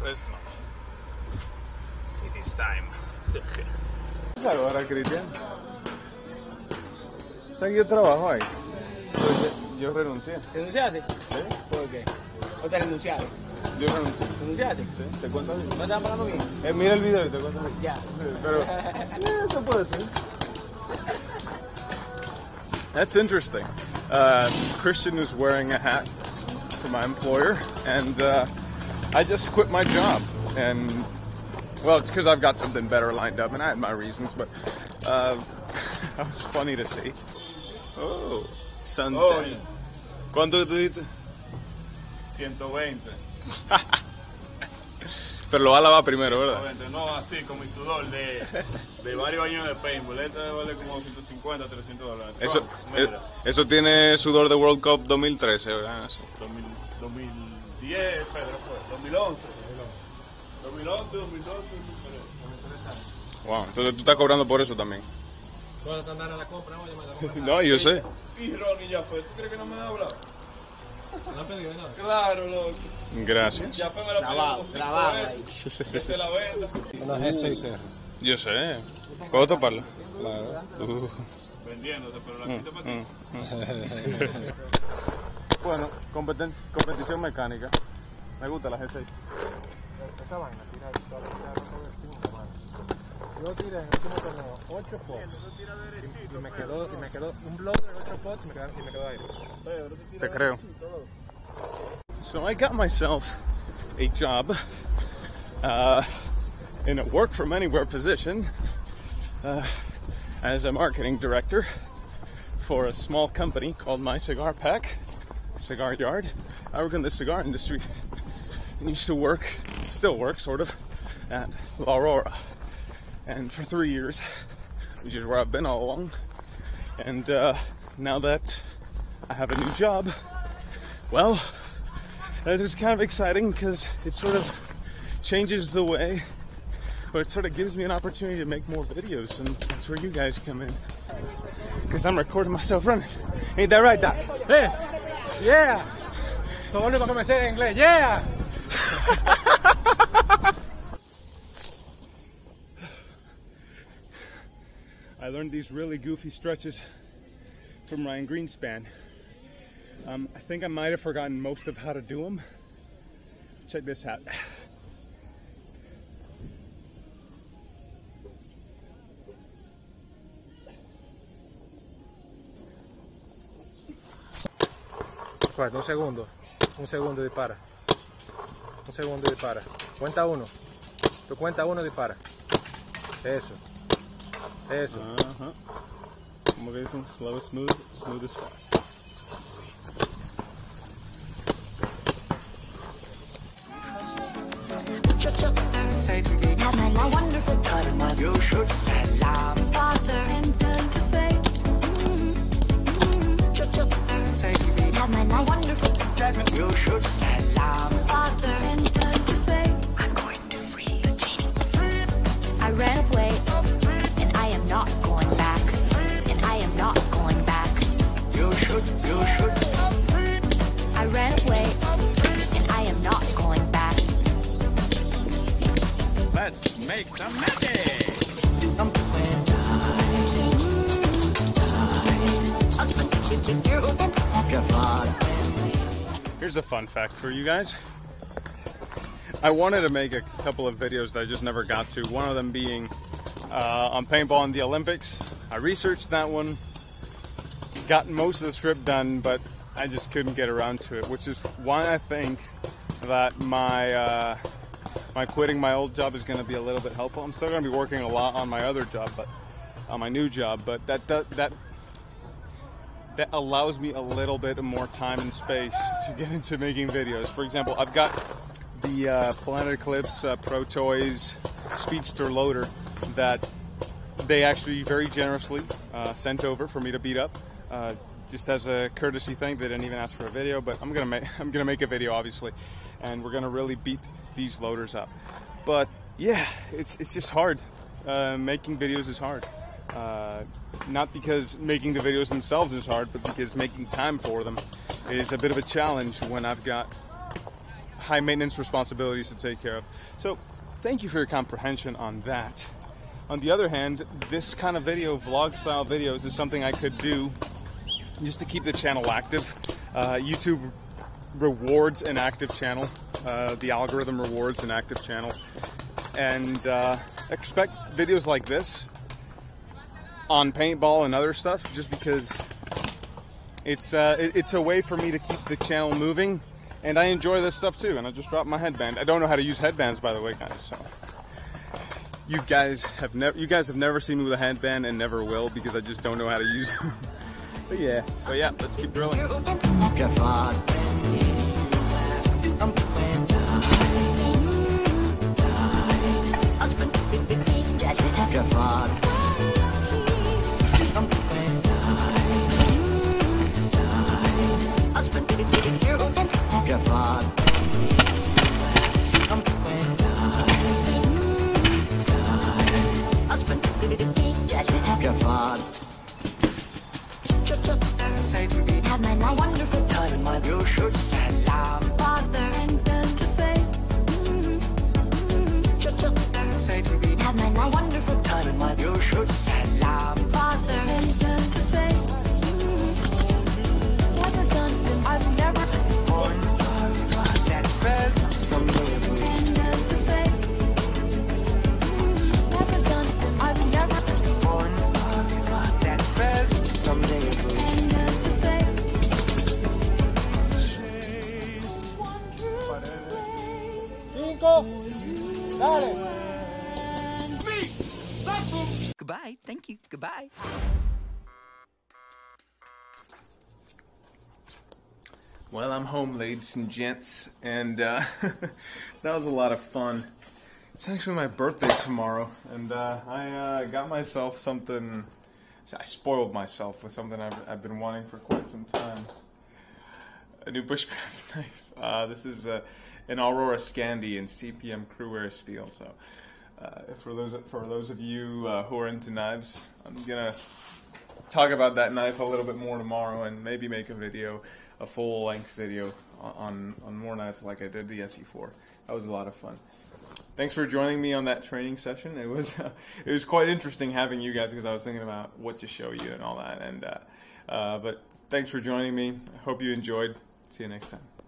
Fresno. It is time. ahora, Cristian? ¿Sabes que trabajo ahí? Yo, yo renuncié. ¿Renunciaste? ¿Sí? ¿Por qué? ¿O te renunciaron? Yo renuncié. ¿Renunciaste? ¿Sí? ¿Te cuento así? ¿No te están pagando bien? Eh, mira el video y te cuento así. Ya. Sí, Pero, eh, eso puede ser. That's interesting. Uh, Christian is wearing a hat for my employer, and uh, I just quit my job. And well, it's because I've got something better lined up, and I had my reasons, but uh, that was funny to see. Oh, Sunday. Oh, ¿Cuánto tú diste? 120. Pero lo va a lavar primero, ¿verdad? 120. No, así, con mi sudor de, de varios años de paintball. Este vale como 150, 300 dólares. Eso, Toma, eh, eso tiene sudor de World Cup 2013, ¿verdad? Eso. 2000 2010, Pedro, fue. 2011. 2011, 2012, 2013. Wow, entonces tú estás cobrando por eso también. Todas las andanas la compra, oye, me la No, yo sé. Y Ronnie ya fue. ¿Tú crees que no me ha hablado? No pedido nada. Claro, loco. Gracias. Ya fue me lo Grabado, como. Desde la venta. Una G6R. Yo sé. ¿Puedo taparla? Claro. Uh. Vendiéndote, pero la quito para ti. Bueno, competición mecánica. Me gusta la G6. Esa vaina, tira. Yo tiré en el último torneo 8 pots. Y, y me quedó, y me quedó un blow de 8 pots y me quedó, y me quedó aire. Te creo. So I got myself a job uh, in a work from anywhere position uh, as a marketing director for a small company called My Cigar Pack Cigar Yard. I work in the cigar industry and used to work, still work sort of, at La Aurora. And for three years, which is where I've been all along. And uh, now that I have a new job, well, it is kind of exciting because it sort of changes the way, or it sort of gives me an opportunity to make more videos, and that's where you guys come in. Because I'm recording myself running. Ain't that right, Doc? ¡Eh! ¡Yeah! Soy el único que me sé en inglés. ¡Yeah! I learned these really goofy stretches from Ryan Greenspan. Um, I think I might have forgotten most of how to do them. Check this out. Un segundo. Un segundo dispara. Un segundo dispara. Cuenta uno. Tú cuenta uno y dispara. Eso. Eso. Uh-huh. Como que dicen, slow is smooth, smooth is fast. My life wonderful. You should salam. Father and to say. I'm going to free the genie. I ran away, and I am not going back. And I am not going back. You should, you should. I ran away, and I am not going back. Let's make some magic. Here's a fun fact for you guys. I wanted to make a couple of videos that I just never got to. One of them being uh, on paintball in the Olympics. I researched that one, got most of the script done, but I just couldn't get around to it. Which is why I think that my uh, my quitting my old job is going to be a little bit helpful. I'm still going to be working a lot on my other job, but on my new job. But that that, that that allows me a little bit more time and space to get into making videos. For example, I've got the uh, Planet Eclipse uh, Pro Toys Speedster loader that they actually very generously uh, sent over for me to beat up. Uh, just as a courtesy thing, they didn't even ask for a video, but I'm gonna make I'm gonna make a video, obviously, and we're gonna really beat these loaders up. But yeah, it's it's just hard. Uh, making videos is hard. Uh, not because making the videos themselves is hard, but because making time for them is a bit of a challenge when I've got high maintenance responsibilities to take care of. So, thank you for your comprehension on that. On the other hand, this kind of video, vlog style videos, is something I could do just to keep the channel active. Uh, YouTube rewards an active channel. Uh, the algorithm rewards an active channel. And uh, expect videos like this on paintball and other stuff just because it's uh, it, it's a way for me to keep the channel moving and I enjoy this stuff too and I just dropped my headband. I don't know how to use headbands by the way guys so. You guys have never you guys have never seen me with a headband and never will because I just don't know how to use them. But yeah. But yeah let's keep drilling. Get my life. Wonderful Time in my you Goodbye. Well, I'm home, ladies and gents, and uh, that was a lot of fun. It's actually my birthday tomorrow, and uh, I uh, got myself something. I spoiled myself with something I've, I've been wanting for quite some time. A new bushcraft knife. Uh, this is uh, an Aurora Scandi in CPM Crew CruWear steel. So, uh, for those for those of you uh, who are into knives, I'm gonna talk about that knife a little bit more tomorrow and maybe make a video, a full length video on, on more knives like I did the SE4. That was a lot of fun. Thanks for joining me on that training session. It was it was quite interesting having you guys because I was thinking about what to show you and all that. And uh, uh, but thanks for joining me. I hope you enjoyed. See you next time.